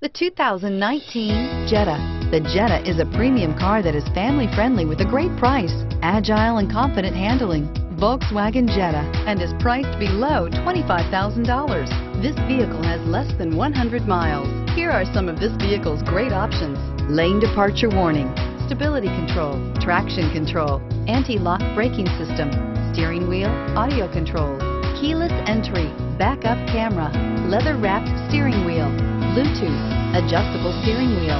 The 2019 Jetta. The Jetta is a premium car that is family friendly with a great price, agile and confident handling. Volkswagen Jetta and is priced below $25,000. This vehicle has less than 100 miles. Here are some of this vehicle's great options. Lane departure warning, stability control, traction control, anti-lock braking system, steering wheel, audio controls, keyless entry, backup camera, leather wrapped steering wheel, Bluetooth, adjustable steering wheel.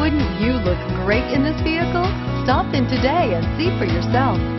Wouldn't you look great in this vehicle? Stop in today and see for yourself.